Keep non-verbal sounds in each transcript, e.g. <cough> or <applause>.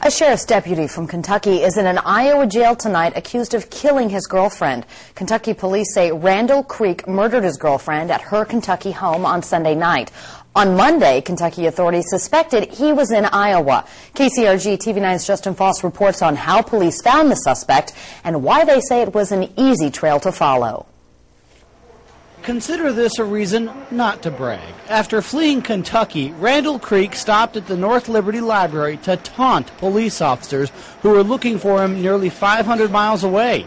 A sheriff's deputy from Kentucky is in an Iowa jail tonight accused of killing his girlfriend. Kentucky police say Randall Creek murdered his girlfriend at her Kentucky home on Sunday night. On Monday, Kentucky authorities suspected he was in Iowa. KCRG TV9's Justin Foss reports on how police found the suspect and why they say it was an easy trail to follow. Consider this a reason not to brag. After fleeing Kentucky, Randall Creek stopped at the North Liberty Library to taunt police officers who were looking for him nearly 500 miles away.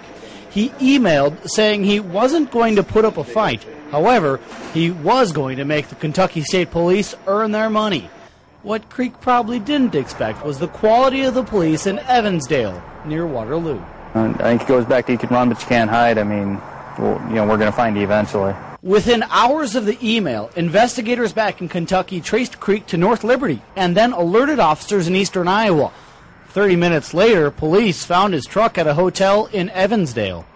He emailed saying he wasn't going to put up a fight. However, he was going to make the Kentucky State Police earn their money. What Creek probably didn't expect was the quality of the police in Evansdale, near Waterloo. I think it goes back to you can run, but you can't hide. I mean, well, you know, we're going to find you eventually. Within hours of the email, investigators back in Kentucky traced Creek to North Liberty and then alerted officers in eastern Iowa. Thirty minutes later, police found his truck at a hotel in Evansdale.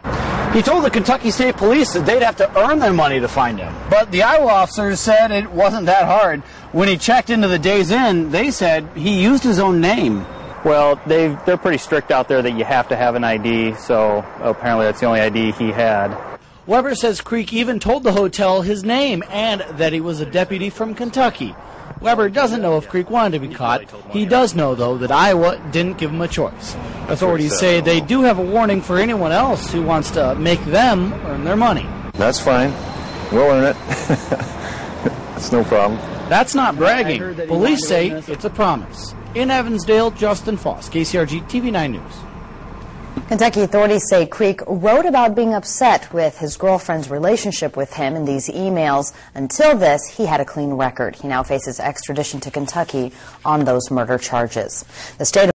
He told the Kentucky State Police that they'd have to earn their money to find him. But the Iowa officers said it wasn't that hard. When he checked into the Days Inn, they said he used his own name. Well, they they're pretty strict out there that you have to have an ID, so apparently that's the only ID he had. Weber says Creek even told the hotel his name and that he was a deputy from Kentucky. Weber doesn't know if Creek wanted to be caught. He does know, though, that Iowa didn't give him a choice. Authorities say they do have a warning for anyone else who wants to make them earn their money. That's fine. We'll earn it. <laughs> it's no problem. That's not bragging. Police say it's a promise. In Evansdale, Justin Foss, KCRG TV 9 News. Kentucky authorities say Creek wrote about being upset with his girlfriend's relationship with him in these emails. Until this, he had a clean record. He now faces extradition to Kentucky on those murder charges. The state